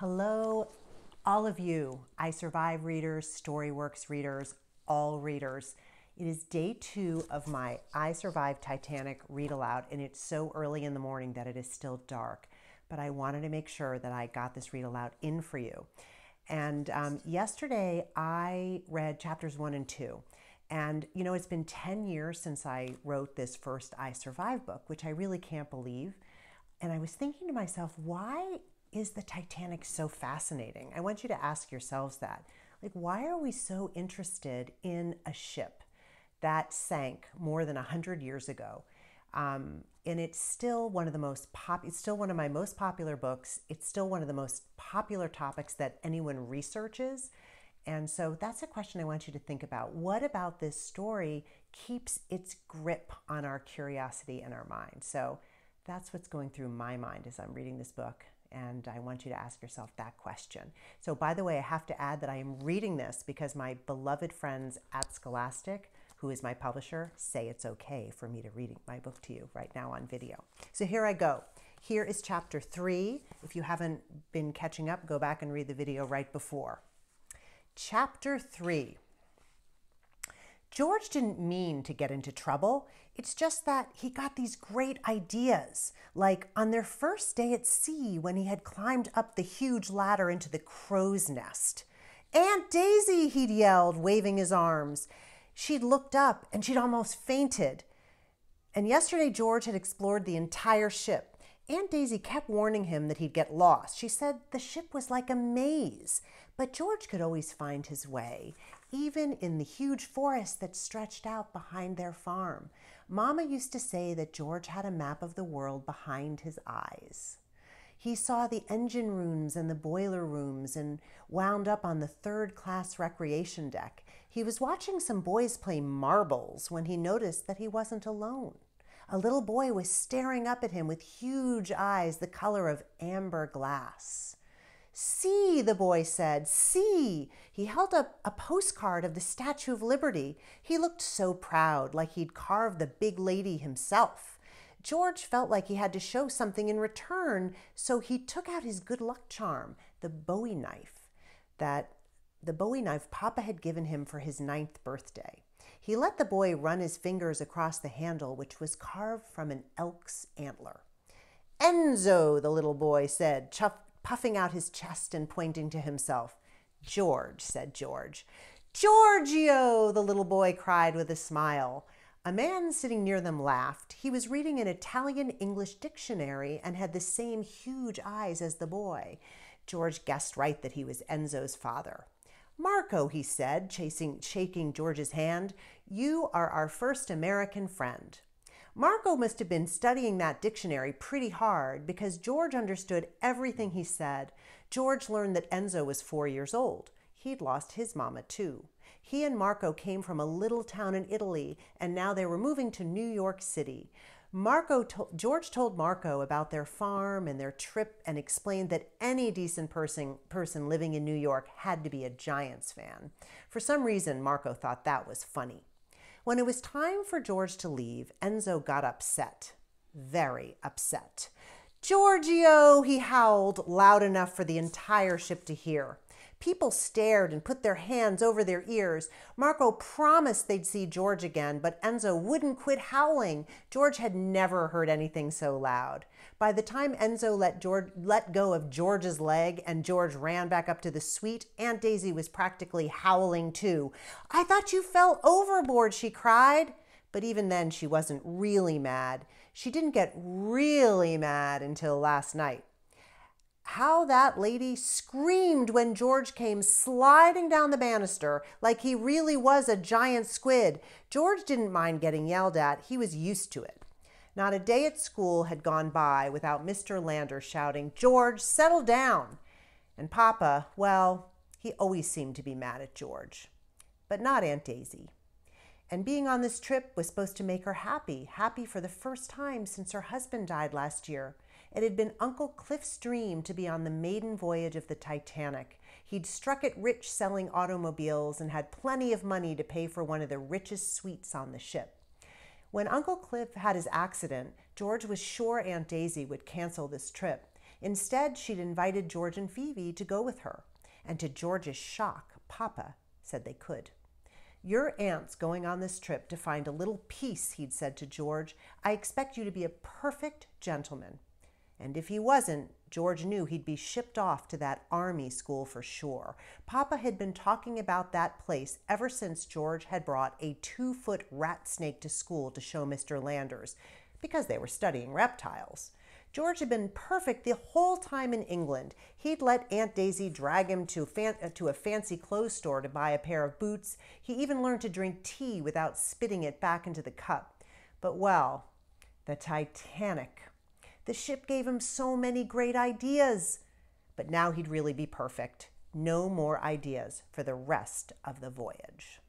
Hello, all of you, I Survived readers, Storyworks readers, all readers. It is day two of my I Survived Titanic read aloud, and it's so early in the morning that it is still dark. But I wanted to make sure that I got this read aloud in for you. And um, yesterday I read chapters one and two. And you know, it's been 10 years since I wrote this first I Survived book, which I really can't believe. And I was thinking to myself, why is the Titanic so fascinating? I want you to ask yourselves that. Like, why are we so interested in a ship that sank more than 100 years ago? Um, and it's still one of the most pop it's still one of my most popular books it's still one of the most popular topics that anyone researches and so that's a question i want you to think about what about this story keeps its grip on our curiosity and our mind so that's what's going through my mind as i'm reading this book and I want you to ask yourself that question. So, by the way, I have to add that I am reading this because my beloved friends at Scholastic, who is my publisher, say it's okay for me to read my book to you right now on video. So, here I go. Here is chapter three. If you haven't been catching up, go back and read the video right before. Chapter three. George didn't mean to get into trouble. It's just that he got these great ideas, like on their first day at sea when he had climbed up the huge ladder into the crow's nest. Aunt Daisy, he'd yelled, waving his arms. She'd looked up and she'd almost fainted. And yesterday, George had explored the entire ship. Aunt Daisy kept warning him that he'd get lost. She said the ship was like a maze, but George could always find his way, even in the huge forest that stretched out behind their farm. Mama used to say that George had a map of the world behind his eyes. He saw the engine rooms and the boiler rooms and wound up on the third class recreation deck. He was watching some boys play marbles when he noticed that he wasn't alone. A little boy was staring up at him with huge eyes the color of amber glass. See, the boy said, see. He held up a postcard of the Statue of Liberty. He looked so proud, like he'd carved the big lady himself. George felt like he had to show something in return, so he took out his good luck charm, the Bowie knife, that the Bowie knife Papa had given him for his ninth birthday. He let the boy run his fingers across the handle, which was carved from an elk's antler. Enzo, the little boy said, chuff- puffing out his chest and pointing to himself. George, said George. Giorgio, the little boy cried with a smile. A man sitting near them laughed. He was reading an Italian English dictionary and had the same huge eyes as the boy. George guessed right that he was Enzo's father. Marco, he said, chasing, shaking George's hand, you are our first American friend. Marco must have been studying that dictionary pretty hard because George understood everything he said. George learned that Enzo was four years old. He'd lost his mama too. He and Marco came from a little town in Italy and now they were moving to New York City. Marco to- George told Marco about their farm and their trip and explained that any decent person person living in New York had to be a Giants fan. For some reason Marco thought that was funny. When it was time for George to leave, Enzo got upset. Very upset. Giorgio, he howled loud enough for the entire ship to hear. People stared and put their hands over their ears. Marco promised they'd see George again, but Enzo wouldn't quit howling. George had never heard anything so loud. By the time Enzo let George let go of George's leg and George ran back up to the suite, Aunt Daisy was practically howling too. I thought you fell overboard, she cried. But even then she wasn't really mad. She didn't get really mad until last night how that lady screamed when George came sliding down the banister like he really was a giant squid. George didn't mind getting yelled at, he was used to it. Not a day at school had gone by without Mr. Lander shouting, George, settle down. And Papa, well, he always seemed to be mad at George, but not Aunt Daisy. And being on this trip was supposed to make her happy, happy for the first time since her husband died last year. It had been Uncle Cliff's dream to be on the maiden voyage of the Titanic. He'd struck it rich selling automobiles and had plenty of money to pay for one of the richest suites on the ship. When Uncle Cliff had his accident, George was sure Aunt Daisy would cancel this trip. Instead, she'd invited George and Phoebe to go with her. And to George's shock, Papa said they could. Your aunt's going on this trip to find a little peace, he'd said to George. I expect you to be a perfect gentleman. And if he wasn't, George knew he'd be shipped off to that army school for sure. Papa had been talking about that place ever since George had brought a two foot rat snake to school to show Mr. Landers, because they were studying reptiles. George had been perfect the whole time in England. He'd let Aunt Daisy drag him to, fan- uh, to a fancy clothes store to buy a pair of boots. He even learned to drink tea without spitting it back into the cup. But well, the Titanic the ship gave him so many great ideas. But now he'd really be perfect. No more ideas for the rest of the voyage.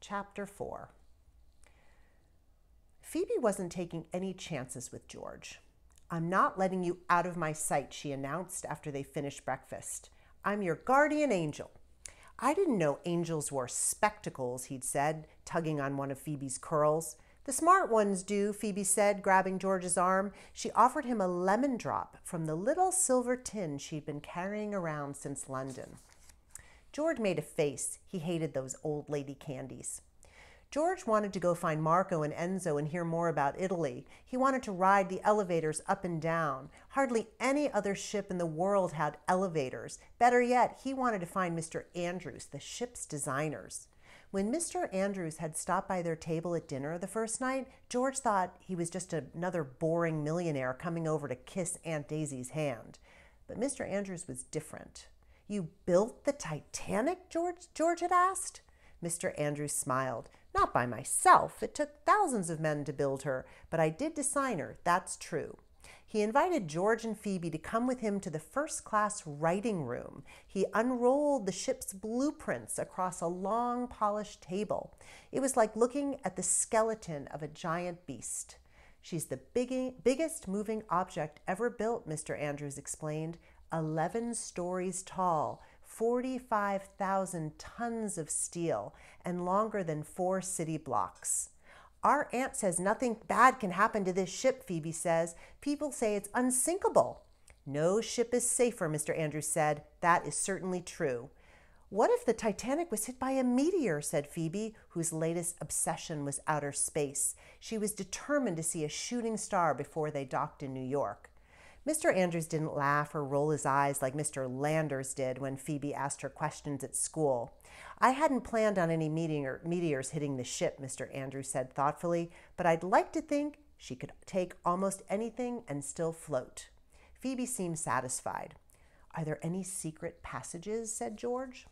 Chapter 4 Phoebe wasn't taking any chances with George. I'm not letting you out of my sight, she announced after they finished breakfast. I'm your guardian angel. I didn't know angels wore spectacles, he'd said, tugging on one of Phoebe's curls. The smart ones do, Phoebe said, grabbing George's arm. She offered him a lemon drop from the little silver tin she'd been carrying around since London. George made a face. He hated those old lady candies. George wanted to go find Marco and Enzo and hear more about Italy. He wanted to ride the elevators up and down. Hardly any other ship in the world had elevators. Better yet, he wanted to find Mr. Andrews, the ship's designers. When Mr. Andrews had stopped by their table at dinner the first night, George thought he was just another boring millionaire coming over to kiss Aunt Daisy's hand. But Mr. Andrews was different. You built the Titanic? George, George had asked. Mr. Andrews smiled. Not by myself. It took thousands of men to build her, but I did design her, that's true. He invited George and Phoebe to come with him to the first class writing room. He unrolled the ship's blueprints across a long polished table. It was like looking at the skeleton of a giant beast. She's the big, biggest moving object ever built, Mr. Andrews explained. 11 stories tall, 45,000 tons of steel, and longer than four city blocks. Our aunt says nothing bad can happen to this ship, Phoebe says. People say it's unsinkable. No ship is safer, Mr. Andrews said. That is certainly true. What if the Titanic was hit by a meteor? said Phoebe, whose latest obsession was outer space. She was determined to see a shooting star before they docked in New York. Mr. Andrews didn't laugh or roll his eyes like Mr. Landers did when Phoebe asked her questions at school. I hadn't planned on any meteor, meteors hitting the ship, Mr. Andrews said thoughtfully, but I'd like to think she could take almost anything and still float. Phoebe seemed satisfied. Are there any secret passages? said George.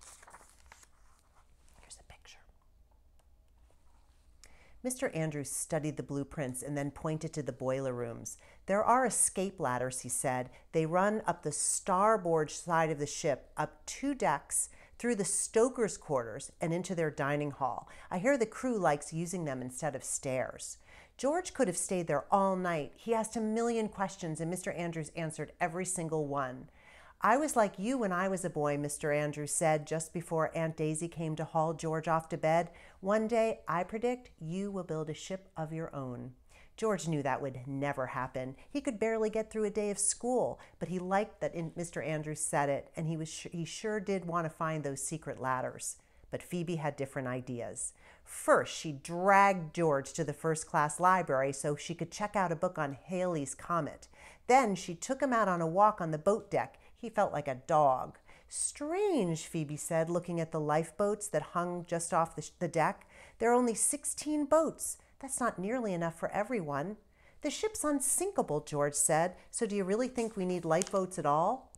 Mr. Andrews studied the blueprints and then pointed to the boiler rooms. There are escape ladders, he said. They run up the starboard side of the ship, up two decks, through the stoker's quarters, and into their dining hall. I hear the crew likes using them instead of stairs. George could have stayed there all night. He asked a million questions, and Mr. Andrews answered every single one. I was like you when I was a boy, Mr. Andrews said just before Aunt Daisy came to haul George off to bed. One day, I predict, you will build a ship of your own. George knew that would never happen. He could barely get through a day of school, but he liked that Mr. Andrews said it, and he, was he sure did want to find those secret ladders. But Phoebe had different ideas. First, she dragged George to the first class library so she could check out a book on Halley's Comet. Then she took him out on a walk on the boat deck he felt like a dog. Strange, Phoebe said, looking at the lifeboats that hung just off the, the deck. There are only 16 boats. That's not nearly enough for everyone. The ship's unsinkable, George said. So do you really think we need lifeboats at all?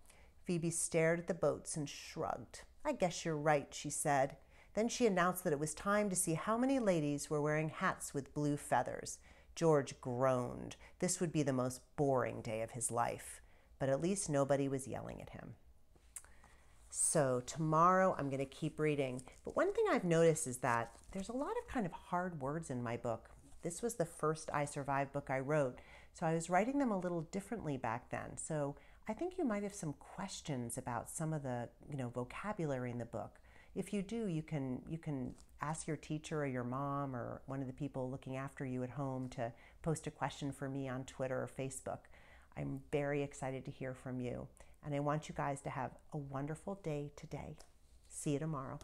Phoebe stared at the boats and shrugged. I guess you're right, she said. Then she announced that it was time to see how many ladies were wearing hats with blue feathers. George groaned. This would be the most boring day of his life but at least nobody was yelling at him. So tomorrow I'm going to keep reading. But one thing I've noticed is that there's a lot of kind of hard words in my book. This was the first I Survived book I wrote. So I was writing them a little differently back then. So I think you might have some questions about some of the, you know, vocabulary in the book. If you do, you can you can ask your teacher or your mom or one of the people looking after you at home to post a question for me on Twitter or Facebook. I'm very excited to hear from you. And I want you guys to have a wonderful day today. See you tomorrow.